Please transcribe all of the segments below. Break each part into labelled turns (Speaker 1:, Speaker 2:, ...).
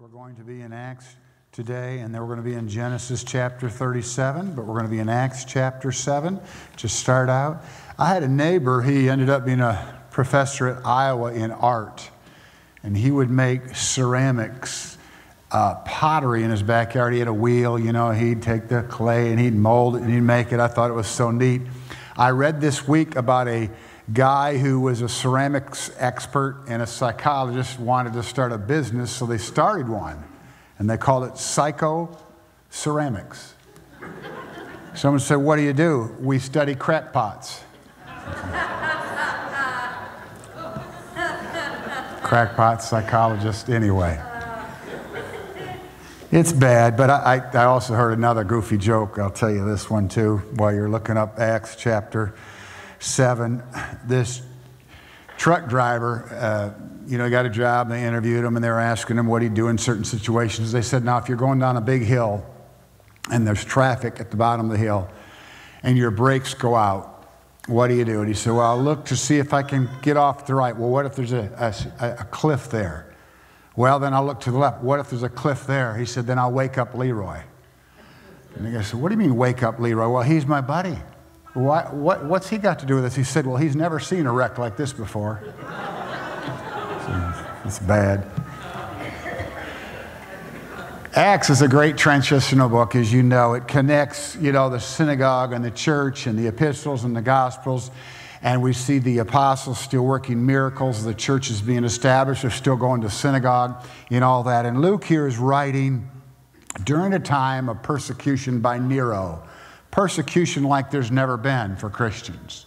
Speaker 1: We're going to be in Acts today, and then we're going to be in Genesis chapter 37, but we're going to be in Acts chapter 7 to start out. I had a neighbor, he ended up being a professor at Iowa in art, and he would make ceramics. Uh, pottery in his backyard. He had a wheel, you know, he'd take the clay and he'd mold it and he'd make it. I thought it was so neat. I read this week about a guy who was a ceramics expert and a psychologist wanted to start a business, so they started one. And they called it Psycho Ceramics. Someone said, What do you do? We study crackpots. Crackpot psychologist, anyway. It's bad, but I, I, also heard another goofy joke. I'll tell you this one too while you're looking up Acts chapter 7, this truck driver, uh, you know, he got a job, they interviewed him, and they were asking him what he'd do in certain situations. They said, now, if you're going down a big hill and there's traffic at the bottom of the hill and your brakes go out, what do you do? And he said, well, I'll look to see if I can get off the right. Well, what if there's a, a, a cliff there? Well, then I'll look to the left. What if there's a cliff there? He said, then I'll wake up Leroy. And the guy said, what do you mean wake up Leroy? Well, he's my buddy. Why, what, what's he got to do with this? He said, Well, he's never seen a wreck like this before. it's bad. Acts is a great transitional book, as you know. It connects, you know, the synagogue and the church and the epistles and the gospels. And we see the apostles still working miracles. The church is being established. They're still going to synagogue and all that. And Luke here is writing during a time of persecution by Nero persecution like there's never been for Christians.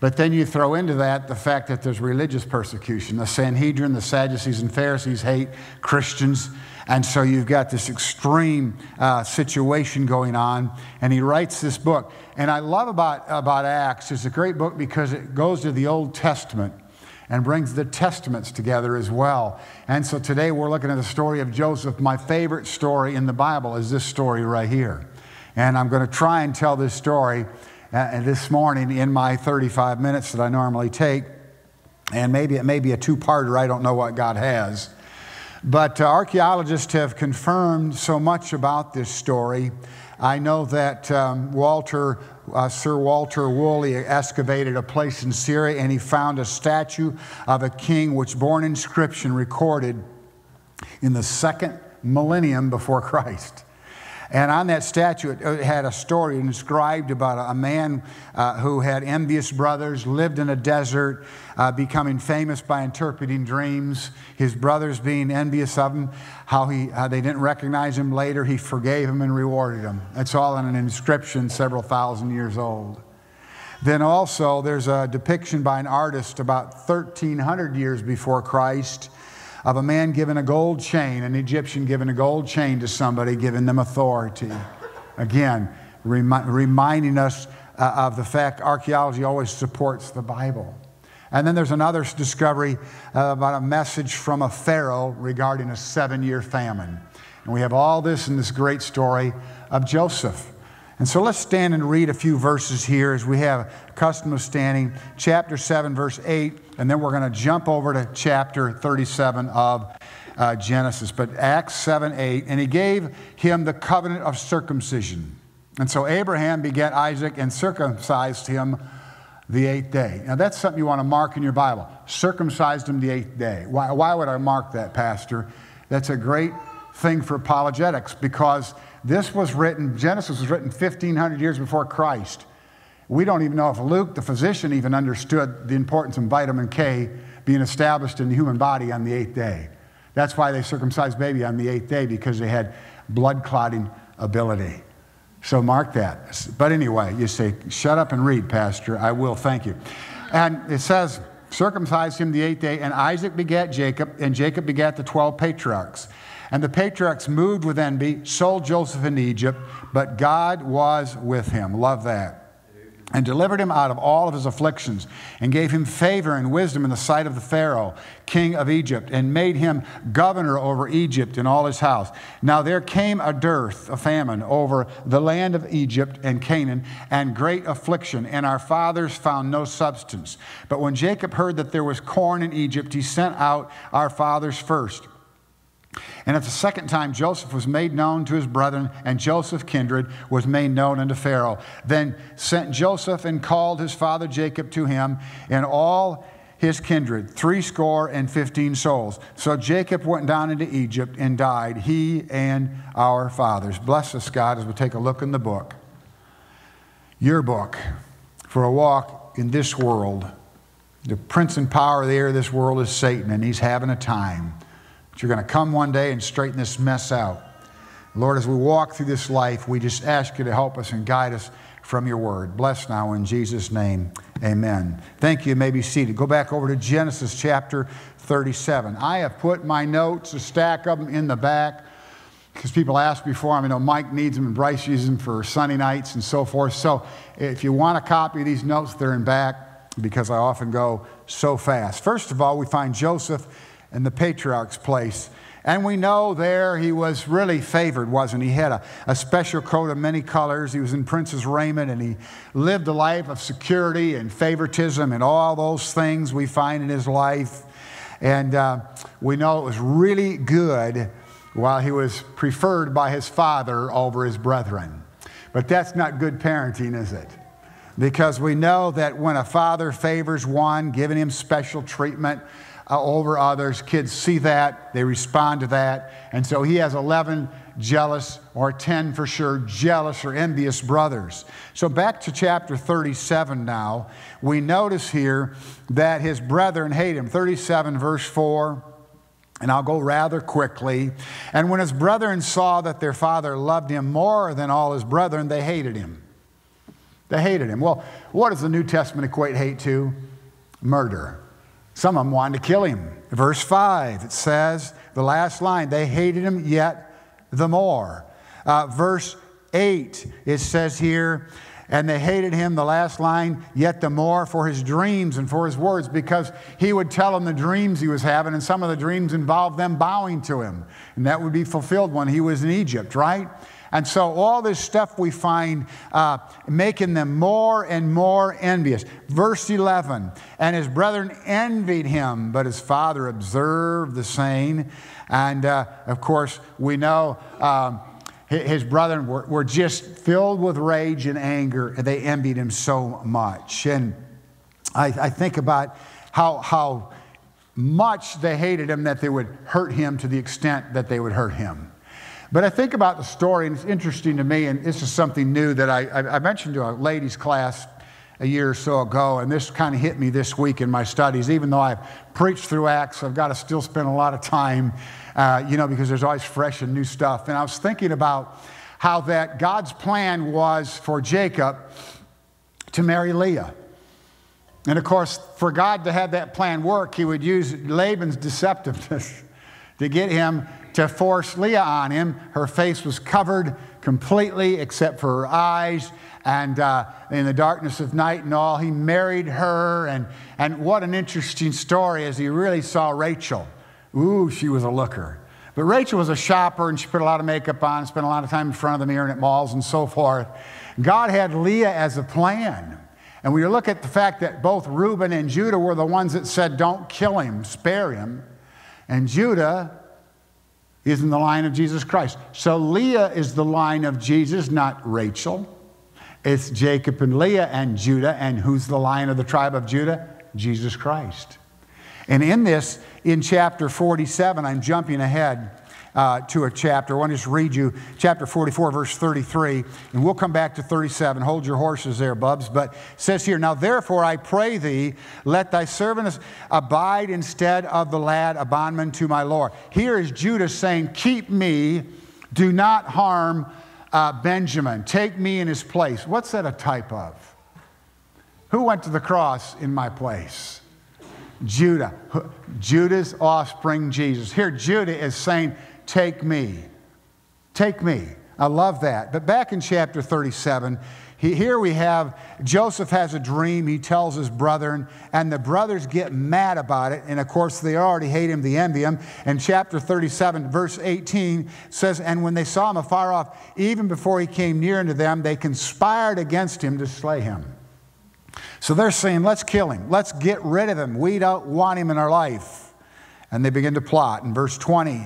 Speaker 1: But then you throw into that the fact that there's religious persecution. The Sanhedrin, the Sadducees, and Pharisees hate Christians. And so you've got this extreme uh, situation going on. And he writes this book. And I love about, about Acts, it's a great book because it goes to the Old Testament and brings the testaments together as well. And so today we're looking at the story of Joseph. My favorite story in the Bible is this story right here. And I'm going to try and tell this story uh, this morning in my 35 minutes that I normally take. And maybe it may be a two parter. I don't know what God has. But uh, archaeologists have confirmed so much about this story. I know that um, Walter, uh, Sir Walter Woolley excavated a place in Syria and he found a statue of a king which bore an inscription recorded in the second millennium before Christ. And on that statue, it had a story inscribed about a man uh, who had envious brothers, lived in a desert, uh, becoming famous by interpreting dreams. His brothers being envious of him, how, he, how they didn't recognize him later. He forgave him and rewarded him. It's all in an inscription several thousand years old. Then also, there's a depiction by an artist about 1,300 years before Christ of a man giving a gold chain, an Egyptian giving a gold chain to somebody, giving them authority. Again, remi- reminding us uh, of the fact archaeology always supports the Bible. And then there's another discovery uh, about a message from a Pharaoh regarding a seven year famine. And we have all this in this great story of Joseph. And so let's stand and read a few verses here as we have a custom of standing. Chapter 7, verse 8, and then we're going to jump over to chapter 37 of uh, Genesis. But Acts 7, 8, and he gave him the covenant of circumcision. And so Abraham begat Isaac and circumcised him the eighth day. Now that's something you want to mark in your Bible. Circumcised him the eighth day. Why, why would I mark that, Pastor? That's a great thing for apologetics because this was written, Genesis was written 1,500 years before Christ. We don't even know if Luke, the physician, even understood the importance of vitamin K being established in the human body on the eighth day. That's why they circumcised baby on the eighth day, because they had blood clotting ability. So mark that. But anyway, you say, shut up and read, Pastor. I will, thank you. And it says, circumcised him the eighth day, and Isaac begat Jacob, and Jacob begat the 12 patriarchs. And the patriarchs moved with envy, sold Joseph in Egypt, but God was with him. Love that. And delivered him out of all of his afflictions, and gave him favor and wisdom in the sight of the Pharaoh, king of Egypt, and made him governor over Egypt and all his house. Now there came a dearth, a famine, over the land of Egypt and Canaan, and great affliction, and our fathers found no substance. But when Jacob heard that there was corn in Egypt, he sent out our fathers first And at the second time, Joseph was made known to his brethren, and Joseph kindred was made known unto Pharaoh. Then sent Joseph and called his father Jacob to him, and all his kindred, threescore and fifteen souls. So Jacob went down into Egypt and died, he and our fathers. Bless us, God, as we take a look in the book, your book, for a walk in this world. The prince and power of the air of this world is Satan, and he's having a time. But you're going to come one day and straighten this mess out. Lord, as we walk through this life, we just ask you to help us and guide us from your word. Bless now in Jesus' name. Amen. Thank you. you may be seated. Go back over to Genesis chapter 37. I have put my notes, a stack of them in the back, because people ask before. I know Mike needs them and Bryce uses them for Sunday nights and so forth. So if you want a copy of these notes, they're in back because I often go so fast. First of all, we find Joseph in the patriarch's place. And we know there he was really favored, wasn't he? He had a, a special coat of many colors. He was in prince's raiment and he lived a life of security and favoritism and all those things we find in his life. And uh, we know it was really good while he was preferred by his father over his brethren. But that's not good parenting, is it? Because we know that when a father favors one, giving him special treatment, uh, over others. Kids see that, they respond to that. And so he has 11 jealous, or 10 for sure, jealous or envious brothers. So back to chapter 37 now, we notice here that his brethren hate him. 37, verse 4. And I'll go rather quickly. And when his brethren saw that their father loved him more than all his brethren, they hated him. They hated him. Well, what does the New Testament equate hate to? Murder. Some of them wanted to kill him. Verse 5, it says, the last line, they hated him yet the more. Uh, verse 8, it says here, and they hated him, the last line, yet the more for his dreams and for his words, because he would tell them the dreams he was having, and some of the dreams involved them bowing to him. And that would be fulfilled when he was in Egypt, right? And so all this stuff we find uh, making them more and more envious. Verse 11, and his brethren envied him, but his father observed the saying. And uh, of course, we know. Um, his brethren were, were just filled with rage and anger, and they envied him so much. And I, I think about how, how much they hated him that they would hurt him to the extent that they would hurt him. But I think about the story, and it's interesting to me, and this is something new that I, I mentioned to a ladies' class a year or so ago, and this kind of hit me this week in my studies. Even though I've preached through Acts, I've got to still spend a lot of time, uh, you know, because there's always fresh and new stuff. And I was thinking about how that God's plan was for Jacob to marry Leah. And of course, for God to have that plan work, he would use Laban's deceptiveness to get him to force Leah on him. Her face was covered completely except for her eyes. And uh, in the darkness of night and all, he married her. And, and what an interesting story as he really saw Rachel. Ooh, she was a looker. But Rachel was a shopper and she put a lot of makeup on, spent a lot of time in front of the mirror and at malls and so forth. God had Leah as a plan. And when you look at the fact that both Reuben and Judah were the ones that said, Don't kill him, spare him. And Judah is in the line of Jesus Christ. So Leah is the line of Jesus, not Rachel. It's Jacob and Leah and Judah. And who's the line of the tribe of Judah? Jesus Christ. And in this, in chapter 47, I'm jumping ahead uh, to a chapter. I want to just read you chapter 44, verse 33, and we'll come back to 37. Hold your horses there, Bubs. But says here, Now therefore I pray thee, let thy servant abide instead of the lad, a bondman to my Lord. Here is Judah saying, Keep me, do not harm uh, Benjamin. Take me in his place. What's that a type of? Who went to the cross in my place? Judah. Judah's offspring, Jesus. Here, Judah is saying, Take me. Take me. I love that. But back in chapter 37, he, here we have Joseph has a dream. He tells his brethren, and the brothers get mad about it. And of course, they already hate him, they envy him. And chapter 37, verse 18 says, And when they saw him afar off, even before he came near unto them, they conspired against him to slay him. So they're saying, Let's kill him. Let's get rid of him. We don't want him in our life. And they begin to plot. In verse 20,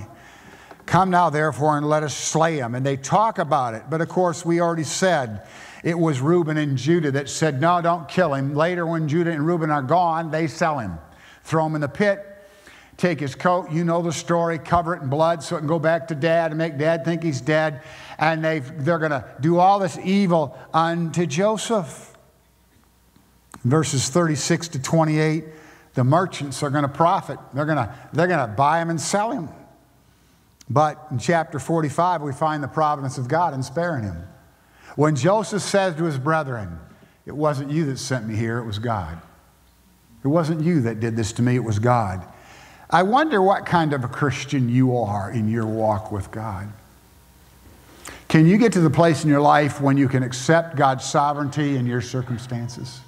Speaker 1: Come now, therefore, and let us slay him. And they talk about it. But of course, we already said it was Reuben and Judah that said, No, don't kill him. Later, when Judah and Reuben are gone, they sell him, throw him in the pit, take his coat. You know the story, cover it in blood so it can go back to dad and make dad think he's dead. And they they're going to do all this evil unto Joseph. Verses 36 to 28, the merchants are going to profit. They're going to, they're going to buy him and sell him. But in chapter 45, we find the providence of God in sparing him. When Joseph says to his brethren, It wasn't you that sent me here, it was God. It wasn't you that did this to me, it was God. I wonder what kind of a Christian you are in your walk with God. Can you get to the place in your life when you can accept God's sovereignty in your circumstances?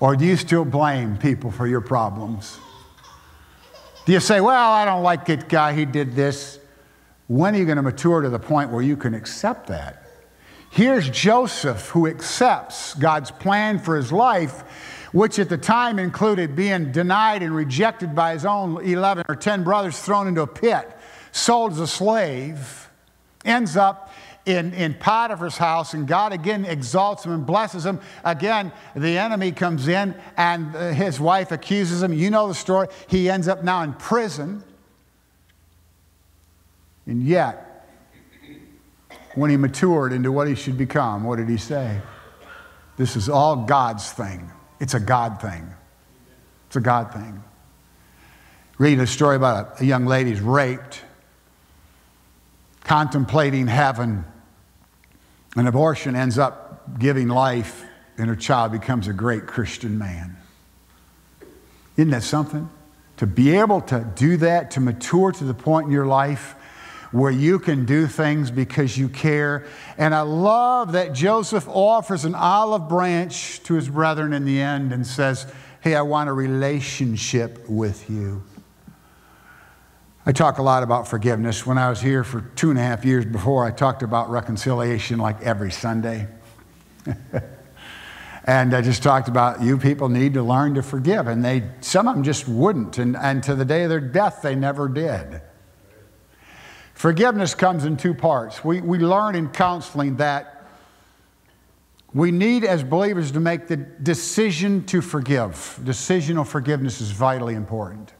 Speaker 1: Or do you still blame people for your problems? Do you say, well, I don't like that guy, he did this? When are you going to mature to the point where you can accept that? Here's Joseph who accepts God's plan for his life, which at the time included being denied and rejected by his own 11 or 10 brothers, thrown into a pit, sold as a slave, ends up in, in Potiphar's house, and God again exalts him and blesses him. Again, the enemy comes in, and uh, his wife accuses him. You know the story. He ends up now in prison. And yet, when he matured into what he should become, what did he say? This is all God's thing. It's a God thing. It's a God thing. Reading a story about a, young lady who's raped, contemplating having an abortion ends up giving life, and her child becomes a great Christian man. Isn't that something? To be able to do that, to mature to the point in your life where you can do things because you care. And I love that Joseph offers an olive branch to his brethren in the end and says, Hey, I want a relationship with you. I talk a lot about forgiveness. When I was here for two and a half years before, I talked about reconciliation like every Sunday. and I just talked about you people need to learn to forgive. And they, some of them just wouldn't. And, and to the day of their death, they never did. Forgiveness comes in two parts. We, we learn in counseling that we need, as believers, to make the decision to forgive. Decisional forgiveness is vitally important.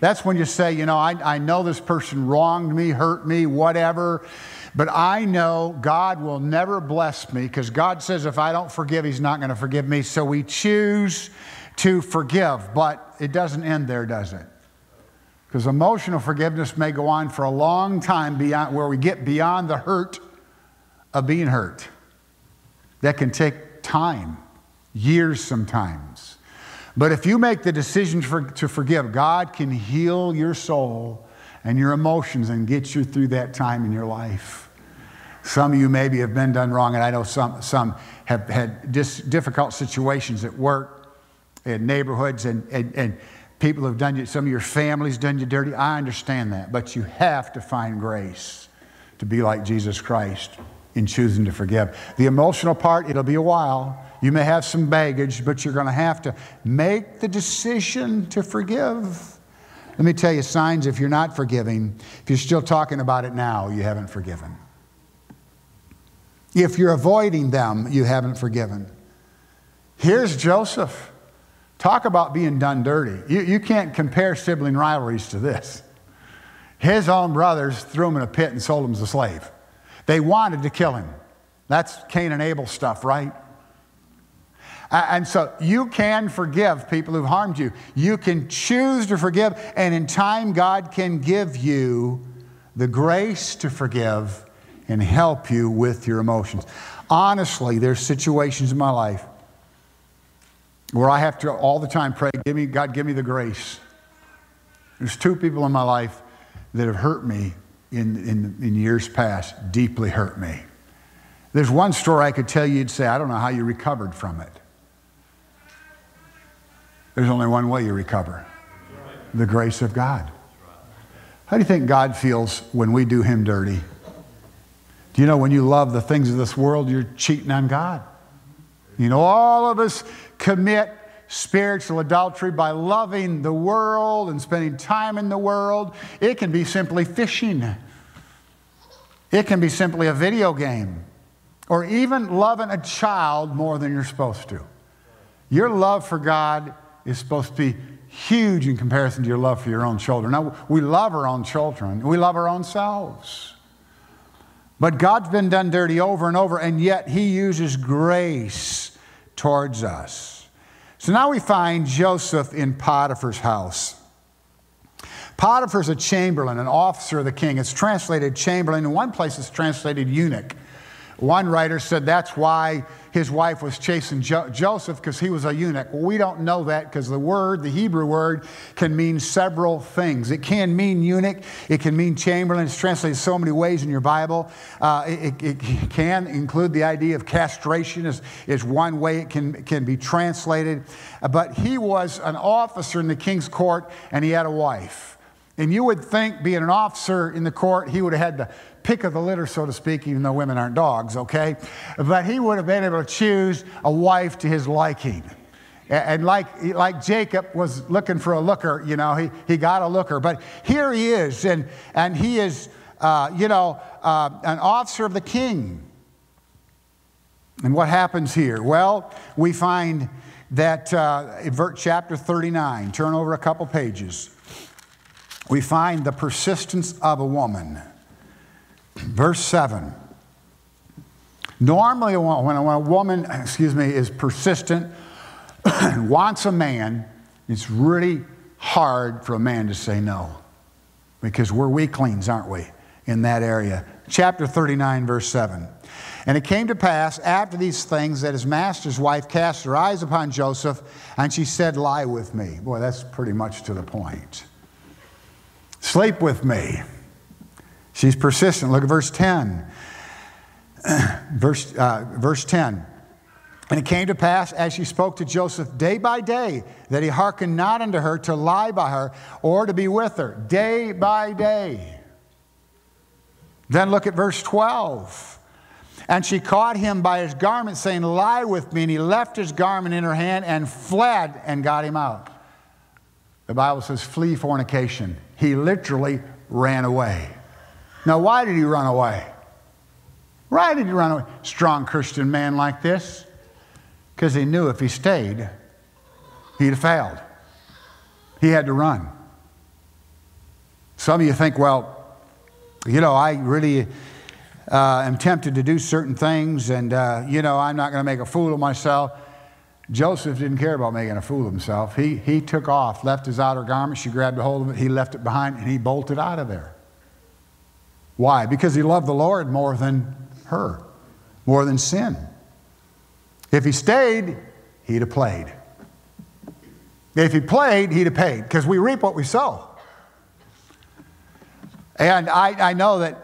Speaker 1: That's when you say, you know, I, I know this person wronged me, hurt me, whatever, but I know God will never bless me because God says if I don't forgive, He's not going to forgive me. So we choose to forgive, but it doesn't end there, does it? Because emotional forgiveness may go on for a long time beyond where we get beyond the hurt of being hurt. That can take time, years sometimes. But if you make the decision for, to forgive, God can heal your soul and your emotions and get you through that time in your life. Some of you maybe have been done wrong, and I know some, some have had dis, difficult situations at work, in neighborhoods, and, and, and people have done you, some of your family's done you dirty. I understand that, but you have to find grace to be like Jesus Christ in choosing to forgive. The emotional part, it'll be a while. You may have some baggage, but you're going to have to make the decision to forgive. Let me tell you signs if you're not forgiving, if you're still talking about it now, you haven't forgiven. If you're avoiding them, you haven't forgiven. Here's Joseph. Talk about being done dirty. You, you can't compare sibling rivalries to this. His own brothers threw him in a pit and sold him as a slave. They wanted to kill him. That's Cain and Abel stuff, right? And so you can forgive people who've harmed you. You can choose to forgive, and in time, God can give you the grace to forgive and help you with your emotions. Honestly, there's situations in my life where I have to all the time pray, give me, God, give me the grace. There's two people in my life that have hurt me in, in, in years past, deeply hurt me. There's one story I could tell you, you'd say, I don't know how you recovered from it. There's only one way you recover the grace of God. How do you think God feels when we do Him dirty? Do you know when you love the things of this world, you're cheating on God? You know, all of us commit spiritual adultery by loving the world and spending time in the world. It can be simply fishing, it can be simply a video game, or even loving a child more than you're supposed to. Your love for God is supposed to be huge in comparison to your love for your own children. Now, we love our own children, we love our own selves. But God's been done dirty over and over, and yet He uses grace towards us. So now we find Joseph in Potiphar's house. Potiphar's a chamberlain, an officer of the king. It's translated chamberlain. In one place, it's translated eunuch. One writer said that's why his wife was chasing jo- Joseph because he was a eunuch. Well, we don't know that because the word, the Hebrew word, can mean several things. It can mean eunuch, it can mean chamberlain. It's translated so many ways in your Bible. Uh, it, it, can include the idea of castration, is, is one way it can, can be translated. But he was an officer in the king's court and he had a wife. And you would think, being an officer in the court, he would have had the pick of the litter, so to speak, even though women aren't dogs, okay? But he would have been able to choose a wife to his liking. And like, like Jacob was looking for a looker, you know, he, he got a looker. But here he is, and, and he is, uh, you know, uh, an officer of the king. And what happens here? Well, we find that uh, in chapter 39, turn over a couple pages, we find the persistence of a woman. Verse 7. Normally, when a woman, excuse me, is persistent and wants a man, it's really hard for a man to say no because we're weaklings, aren't we, in that area. Chapter 39, verse 7. And it came to pass after these things that his master's wife cast her eyes upon Joseph, and she said, Lie with me. Boy, that's pretty much to the point. Sleep with me. She's persistent. Look at verse 10. verse, uh, verse 10. And it came to pass as she spoke to Joseph day by day that he hearkened not unto her to lie by her or to be with her, day by day. Then look at verse 12. And she caught him by his garment, saying, Lie with me. And he left his garment in her hand and fled and got him out. The Bible says, Flee fornication. He literally ran away. Now, why did he run away? Why did he run away? Strong Christian man like this? Because he knew if he stayed, he'd have failed. He had to run. Some of you think, well, you know, I really uh, am tempted to do certain things, and, uh, you know, I'm not going to make a fool of myself. Joseph didn't care about making a fool of himself. He, he took off, left his outer garment, she grabbed a hold of it, he left it behind, and he bolted out of there. Why? Because he loved the Lord more than her, more than sin. If he stayed, he'd have played. If he played, he'd have paid, because we reap what we sow. And I, I know that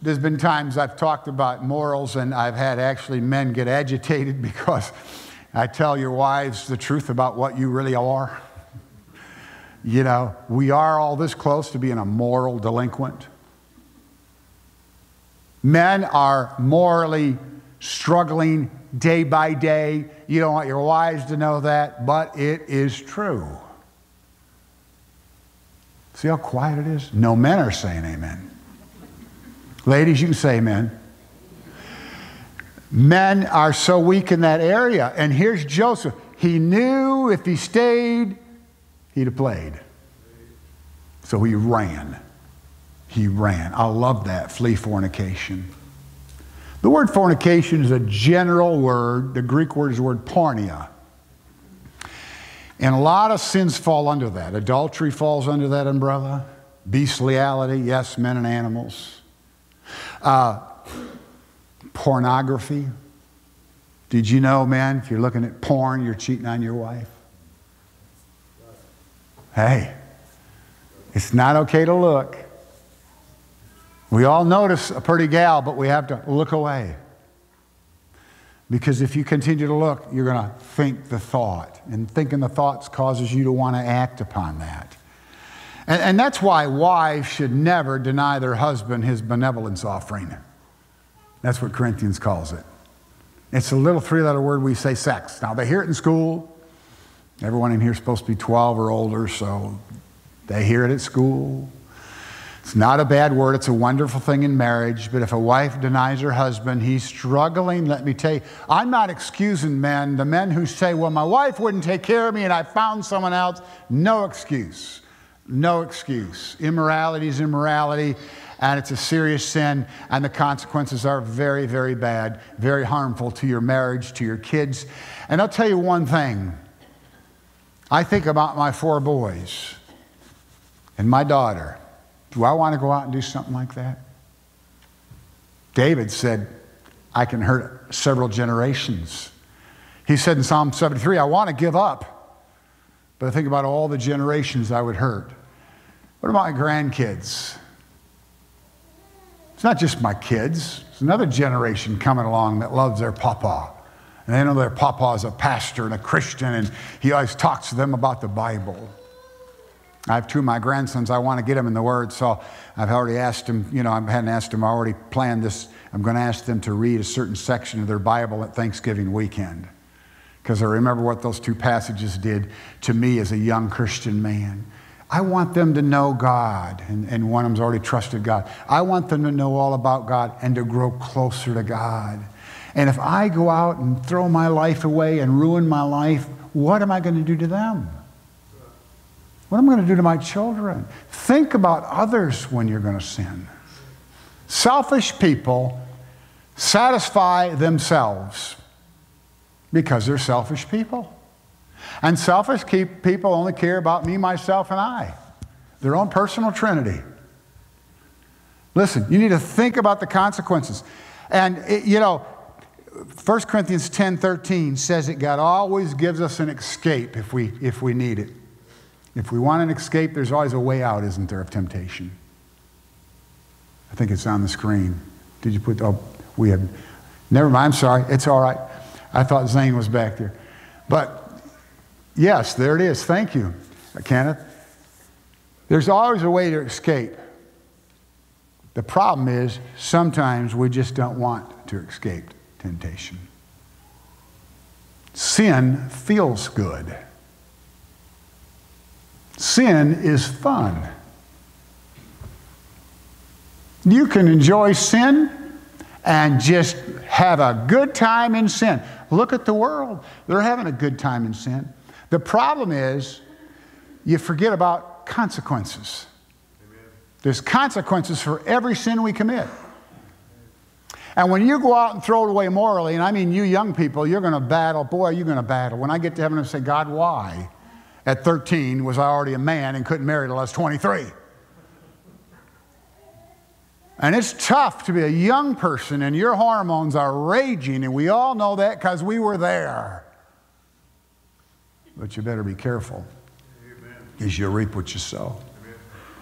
Speaker 1: there's been times I've talked about morals, and I've had actually men get agitated because I tell your wives the truth about what you really are. You know, we are all this close to being a moral delinquent. Men are morally struggling day by day. You don't want your wives to know that, but it is true. See how quiet it is? No men are saying amen. Ladies, you can say amen. Men are so weak in that area. And here's Joseph. He knew if he stayed, he'd have played. So he ran he ran. I love that. Flee fornication. The word fornication is a general word. The Greek word is the word porneia. And a lot of sins fall under that. Adultery falls under that umbrella. Bestiality, yes, men and animals. Uh, pornography. Did you know, man, if you're looking at porn, you're cheating on your wife? Hey, it's not okay to look. We all notice a pretty gal, but we have to look away. Because if you continue to look, you're going to think the thought. And thinking the thoughts causes you to want to act upon that. And, and that's why wives should never deny their husband his benevolence offering. That's what Corinthians calls it. It's a little three letter word we say sex. Now, they hear it in school, Everyone in here is supposed to be 12 or older, so they hear it at school. It's not a bad word, it's a wonderful thing in marriage. But if a wife denies her husband, he's struggling. Let me tell you, I'm not excusing men. The men who say, well, my wife wouldn't take care of me and I found someone else, no excuse. No excuse. Immorality is immorality, and it's a serious sin, and the consequences are very, very bad, very harmful to your marriage, to your kids. And I'll tell you one thing I think about my four boys and my daughter. Do I want to go out and do something like that? David said, I can hurt several generations. He said in Psalm 73, I want to give up, but I think about all the generations I would hurt. What about my grandkids? It's not just my kids, it's another generation coming along that loves their papa. And they know their papa is a pastor and a Christian, and he always talks to them about the Bible. I have two of my grandsons. I want to get them in the Word, so I've already asked them, you know, I hadn't asked them, I already planned this. I'm going to ask them to read a certain section of their Bible at Thanksgiving weekend. Because I remember what those two passages did to me as a young Christian man. I want them to know God, and, and one of them's already trusted God. I want them to know all about God and to grow closer to God. And if I go out and throw my life away and ruin my life, what am I going to do to them? What am I going to do to my children? Think about others when you're going to sin. Selfish people satisfy themselves because they're selfish people. And selfish people only care about me, myself, and I, their own personal trinity. Listen, you need to think about the consequences. And, it, you know, 1 Corinthians 10 13 says that God always gives us an escape if we, if we need it. If we want an escape, there's always a way out, isn't there, of temptation? I think it's on the screen. Did you put, oh, we have, never mind, I'm sorry, it's all right. I thought Zane was back there. But yes, there it is. Thank you, uh, Kenneth. There's always a way to escape. The problem is sometimes we just don't want to escape temptation. Sin feels good. Sin is fun. You can enjoy sin and just have a good time in sin. Look at the world. They're having a good time in sin. The problem is you forget about consequences. Amen. There's consequences for every sin we commit. And when you go out and throw it away morally, and I mean you young people, you're going to battle. Boy, you're going to battle. When I get to heaven and say, God, why? At 13 was I already a man and couldn't marry till I was 23. And it's tough to be a young person and your hormones are raging, and we all know that because we were there. But you better be careful because you reap what you sow. Amen.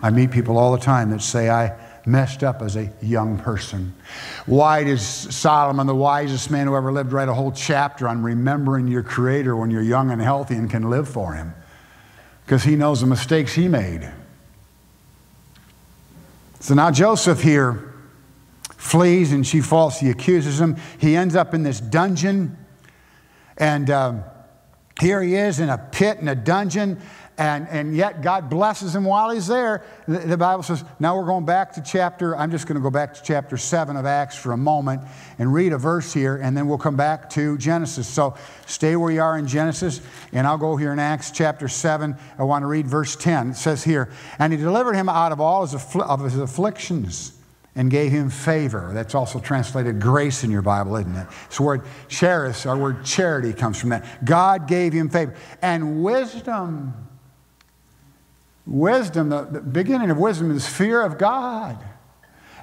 Speaker 1: I meet people all the time that say, I messed up as a young person. Why does Solomon, the wisest man who ever lived, write a whole chapter on remembering your Creator when you're young and healthy and can live for Him? Because he knows the mistakes he made. So now Joseph here flees and she falsely accuses him. He ends up in this dungeon, and um, here he is in a pit in a dungeon, and, and yet God blesses him while he's there. The, the Bible says, now we're going back to chapter, I'm just going to go back to chapter 7 of Acts for a moment and read a verse here, and then we'll come back to Genesis. So stay where you are in Genesis, and I'll go here in Acts chapter 7. I want to read verse 10. It says here, And he delivered him out of all his, of his afflictions and gave him favor. That's also translated grace in your Bible, isn't it? It's the word charis, our word charity comes from that. God gave him favor and wisdom Wisdom, the, the beginning of wisdom is fear of God.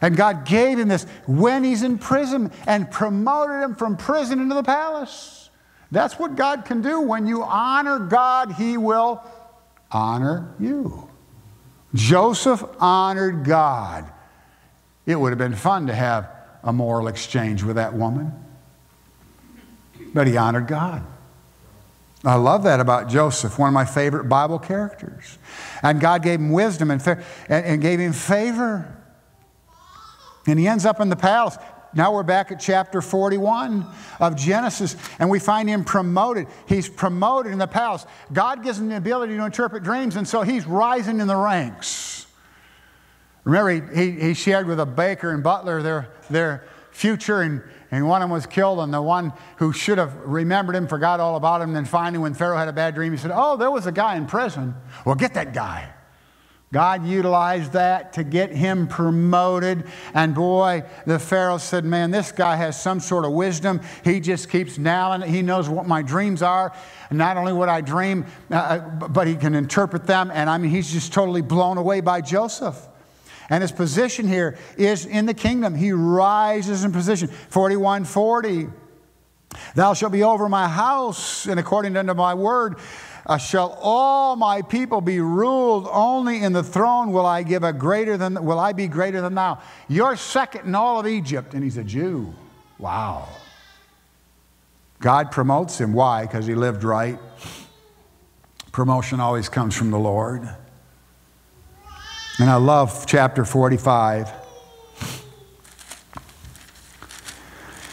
Speaker 1: And God gave him this when he's in prison and promoted him from prison into the palace. That's what God can do. When you honor God, he will honor you. Joseph honored God. It would have been fun to have a moral exchange with that woman, but he honored God. I love that about Joseph, one of my favorite Bible characters. And God gave him wisdom and, and, and gave him favor. And he ends up in the palace. now we're back at chapter 41 of Genesis, and we find him promoted. He's promoted in the palace. God gives him the ability to interpret dreams, and so he's rising in the ranks. Remember, he, he, shared with a baker and butler their, their future, and, and one of them was killed, and the one who should have remembered him forgot all about him. And then finally, when Pharaoh had a bad dream, he said, Oh, there was a guy in prison. Well, get that guy. God utilized that to get him promoted. And boy, the Pharaoh said, Man, this guy has some sort of wisdom. He just keeps nailing it. He knows what my dreams are. And not only what I dream, uh, uh but he can interpret them. And I mean, he's just totally blown away by Joseph. And his position here is in the kingdom. He rises in position. 4140. Thou shalt be over my house, and according unto my word, uh, shall all my people be ruled only in the throne will I give a greater than will I be greater than thou. You're second in all of Egypt, and he's a Jew. Wow. God promotes him. Why? Because he lived right. Promotion always comes from the Lord. And I love chapter 45.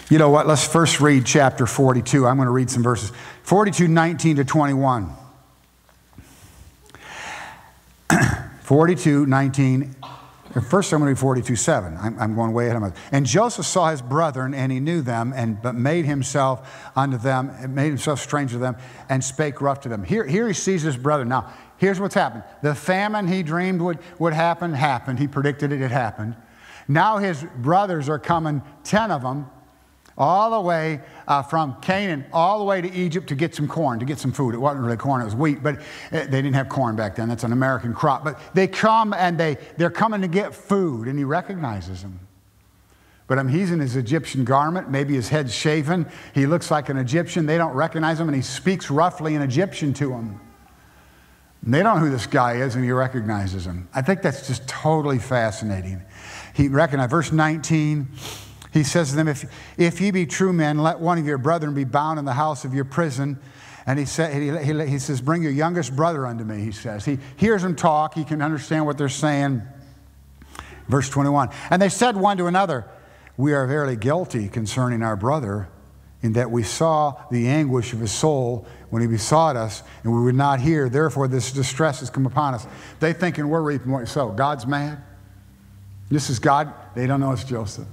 Speaker 1: You know what? Let's first read chapter 42. I'm going to read some verses 42, 19 to 21. 42, 19. First, I'm going to read 42, 7. I'm, I'm, going way ahead of myself. And Joseph saw his brethren, and he knew them, and but made himself unto them, made himself strange to them, and spake rough to them. Here, here he sees his brother. Now, here's what's happened. The famine he dreamed would, would happen, happened. He predicted it, it happened. Now his brothers are coming, 10 of them, all the way uh, from Canaan all the way to Egypt to get some corn, to get some food. It wasn't really corn, it was wheat, but they didn't have corn back then. That's an American crop. But they come and they, they're coming to get food, and he recognizes them. But um, he's in his Egyptian garment, maybe his head's shaven. He looks like an Egyptian. They don't recognize him, and he speaks roughly in Egyptian to them. And they don't know who this guy is, and he recognizes him. I think that's just totally fascinating. He recognized, verse 19. He says to them, If, if ye be true men, let one of your brethren be bound in the house of your prison. And he, said, he, he, he says, Bring your youngest brother unto me, he says. He hears them talk, he can understand what they're saying. Verse 21 And they said one to another, We are verily guilty concerning our brother, in that we saw the anguish of his soul when he besought us, and we would not hear. Therefore, this distress has come upon us. They thinking we're reaping what so. God's mad. This is God. They don't know it's Joseph.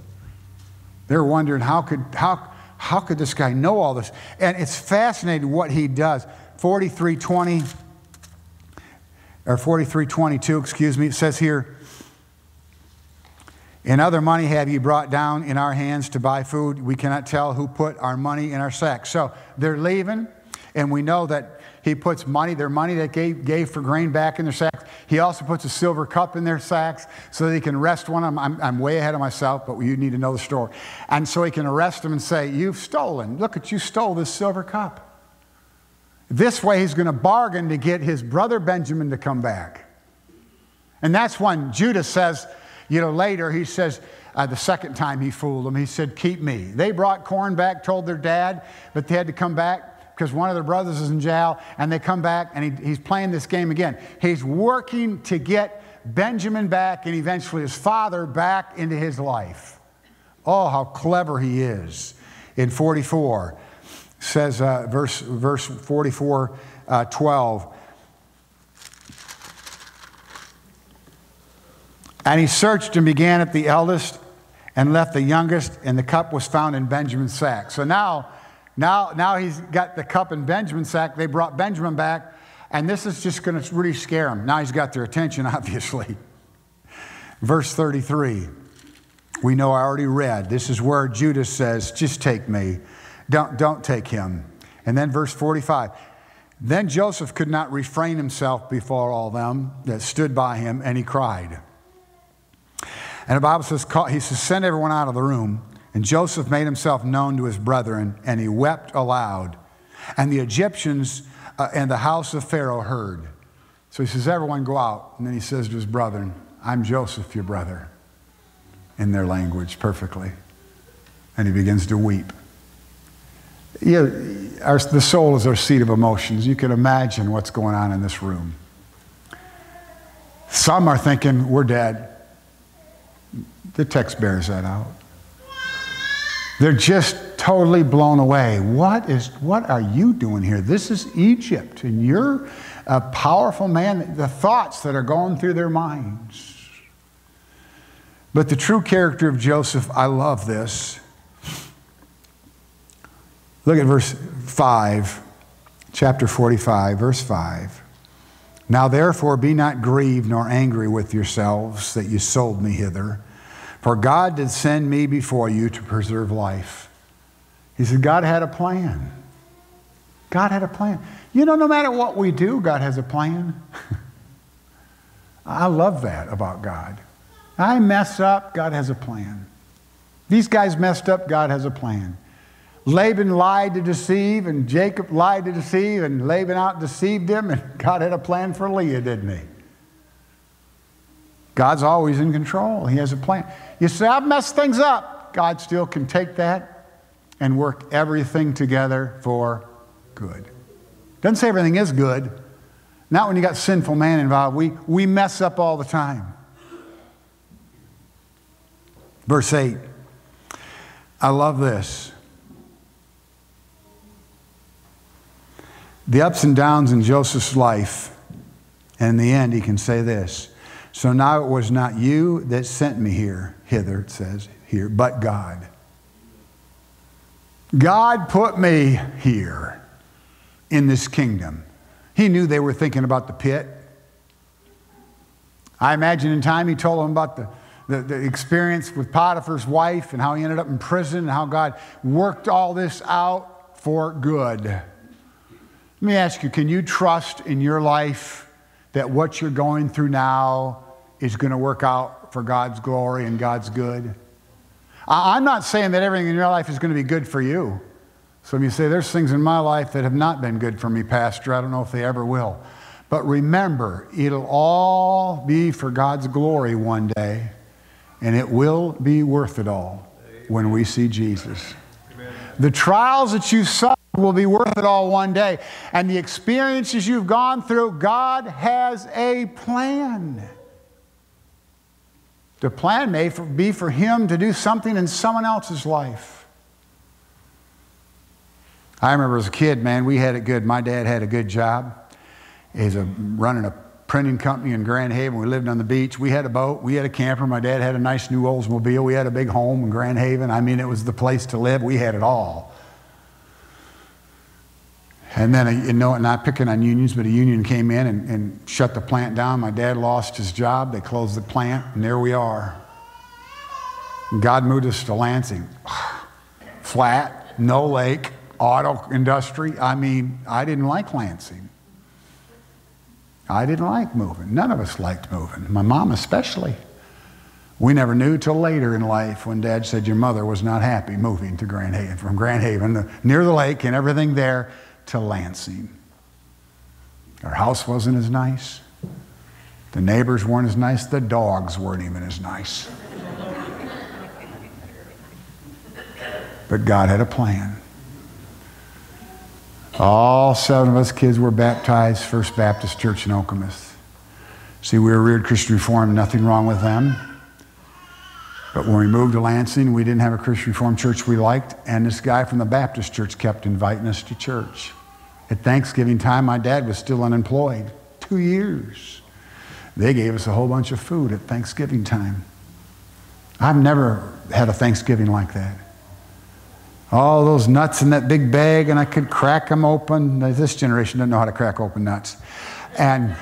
Speaker 1: They're wondering how could, how, how could this guy know all this? And it's fascinating what he does. 4320 or 4322, excuse me, it says here, in other money have you brought down in our hands to buy food. We cannot tell who put our money in our sacks. So they're leaving, and we know that he puts money, their money that gave, gave for grain back in their sacks. He also puts a silver cup in their sacks so they can arrest one of them. I'm, I'm way ahead of myself, but you need to know the story. And so he can arrest them and say, You've stolen. Look at you stole this silver cup. This way, he's going to bargain to get his brother Benjamin to come back. And that's when Judah says, you know, later he says, uh, the second time he fooled them, he said, Keep me. They brought corn back, told their dad, but they had to come back because one of their brothers is in jail, and they come back and he, he's playing this game again. He's working to get Benjamin back and eventually his father back into his life. Oh, how clever he is. In 44, says, uh, verse, verse 44, uh, 12. And he searched and began at the eldest and left the youngest, and the cup was found in Benjamin's sack. So now now, now he's got the cup in Benjamin's sack. They brought Benjamin back, and this is just going to really scare him. Now he's got their attention, obviously. Verse 33, we know I already read. This is where Judas says, Just take me. Don't, don't take him. And then verse 45. Then Joseph could not refrain himself before all them that stood by him, and he cried. And the Bible says, he says, send everyone out of the room. And Joseph made himself known to his brethren, and he wept aloud. And the Egyptians uh, and the house of Pharaoh heard. So he says, Everyone go out. And then he says to his brethren, I'm Joseph, your brother, in their language perfectly. And he begins to weep. You know, our, the soul is our seat of emotions. You can imagine what's going on in this room. Some are thinking, We're dead. The text bears that out. They're just totally blown away. What is what are you doing here? This is Egypt, and you're a powerful man. The thoughts that are going through their minds. But the true character of Joseph, I love this. Look at verse 5, chapter 45, verse 5. Now therefore be not grieved nor angry with yourselves that you sold me hither. For God did send me before you to preserve life. He said, God had a plan. God had a plan. You know, no matter what we do, God has a plan. I love that about God. I mess up, God has a plan. These guys messed up, God has a plan. Laban lied to deceive, and Jacob lied to deceive, and Laban out deceived him, and God had a plan for Leah, didn't he? God's always in control. He has a plan. You say, I've messed things up. God still can take that and work everything together for good. Doesn't say everything is good. Not when you got sinful man involved. We, we mess up all the time. Verse 8. I love this. The ups and downs in Joseph's life, and in the end, he can say this so now it was not you that sent me here, hither, it says here, but God. God put me here in this kingdom. He knew they were thinking about the pit. I imagine in time he told them about the, the, the, experience with Potiphar's wife and how he ended up in prison and how God worked all this out for good. Let me ask you can you trust in your life that what you're going through now is going to work out for God's glory and God's good. I'm not saying that everything in your life is going to be good for you. Some of you say, There's things in my life that have not been good for me, Pastor. I don't know if they ever will. But remember, it'll all be for God's glory one day, and it will be worth it all when we see Jesus. Amen. The trials that you suffer will be worth it all one day. And the experiences you've gone through, God has a plan. The plan may be for him to do something in someone else's life. I remember as a kid, man, we had it good. My dad had a good job. He's a, running a printing company in Grand Haven. We lived on the beach. We had a boat. We had a camper. My dad had a nice new Oldsmobile. We had a big home in Grand Haven. I mean, it was the place to live. We had it all. And then, uh, you know, not picking on unions, but a union came in and, and shut the plant down. My dad lost his job. They closed the plant, and there we are. God moved us to Lansing. Flat, no lake, auto industry. I mean, I didn't like Lansing. I didn't like moving. None of us liked moving, my mom especially. We never knew till later in life when Dad said your mother was not happy moving to Grand Haven, from Grand Haven, near the lake and everything there to Lansing. Our house wasn't as nice. The neighbors weren't as nice. The dogs weren't even as nice. but God had a plan. All seven of us kids were baptized First Baptist Church in Okemos. See, we were reared Christian Reformed, nothing wrong with them. But when we moved to Lansing, we didn't have a Christian Reformed church we liked, and this guy from the Baptist church kept inviting us to church. At Thanksgiving time, my dad was still unemployed. Two years. They gave us a whole bunch of food at Thanksgiving time. I've never had a Thanksgiving like that. All those nuts in that big bag, and I could crack them open. This generation doesn't know how to crack open nuts. And,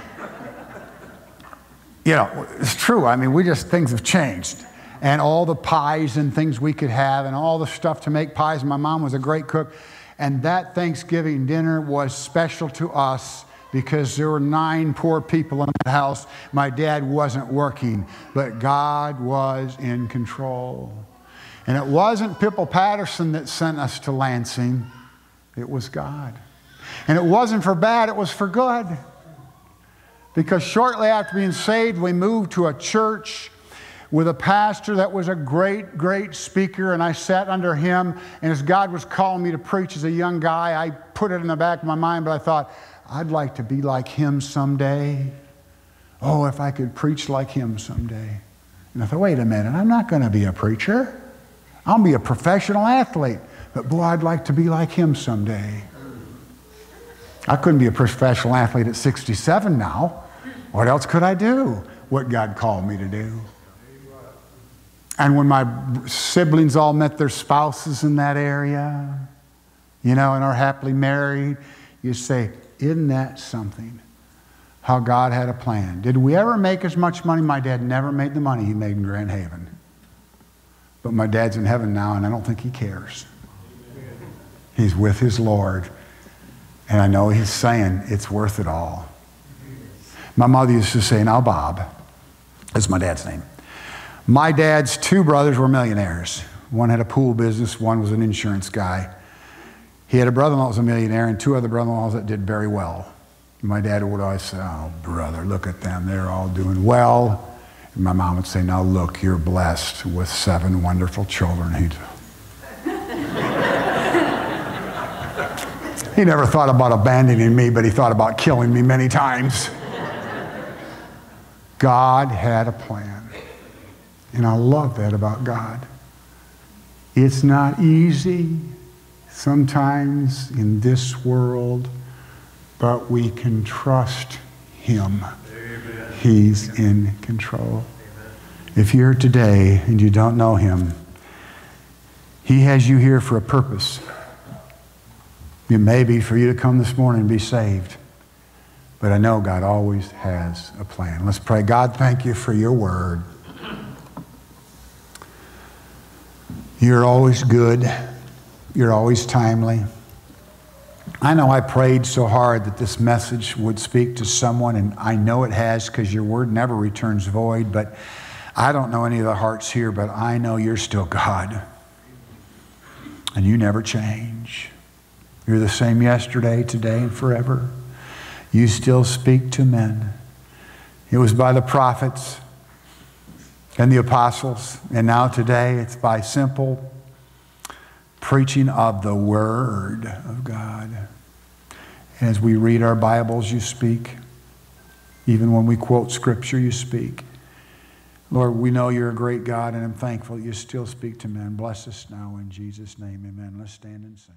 Speaker 1: you know, it's true. I mean, we just, things have changed and all the pies and things we could have and all the stuff to make pies. My mom was a great cook. And that Thanksgiving dinner was special to us because there were nine poor people in that house. My dad wasn't working, but God was in control. And it wasn't Pipple Patterson that sent us to Lansing, it was God. And it wasn't for bad, it was for good. Because shortly after being saved, we moved to a church with a pastor that was a great, great speaker, and I sat under him. And as God was calling me to preach as a young guy, I put it in the back of my mind, but I thought, I'd like to be like him someday. Oh, if I could preach like him someday. And I thought, wait a minute, I'm not going to be a preacher. I'll be a professional athlete, but boy, I'd like to be like him someday. I couldn't be a professional athlete at 67 now. What else could I do? What God called me to do. And when my siblings all met their spouses in that area, you know, and are happily married, you say, Isn't that something? How God had a plan. Did we ever make as much money? My dad never made the money he made in Grand Haven. But my dad's in heaven now, and I don't think he cares. He's with his Lord. And I know he's saying it's worth it all. My mother used to say, Now, Bob, is my dad's name. My dad's two brothers were millionaires. One had a pool business, one was an insurance guy. He had a brother in law that was a millionaire and two other brother in laws that did very well. My dad would always say, Oh, brother, look at them. They're all doing well. And my mom would say, Now look, you're blessed with seven wonderful children. He'd, he never thought about abandoning me, but he thought about killing me many times. God had a plan. And I love that about God. It's not easy sometimes in this world, but we can trust Him. He's in control. If you're here today and you don't know Him, He has you here for a purpose. It may be for you to come this morning and be saved. But I know God always has a plan. Let's pray. God, thank you for your word. You're always good. You're always timely. I know I prayed so hard that this message would speak to someone, and I know it has because your word never returns void. But I don't know any of the hearts here, but I know you're still God. And you never change. You're the same yesterday, today, and forever you still speak to men. It was by the prophets and the apostles, and now today it's by simple preaching of the Word of God. As we read our Bibles, you speak. Even when we quote Scripture, you speak. Lord, we know you're a great God, and I'm thankful you still speak to men. Bless us now in Jesus' name. Amen. Let's stand and sing.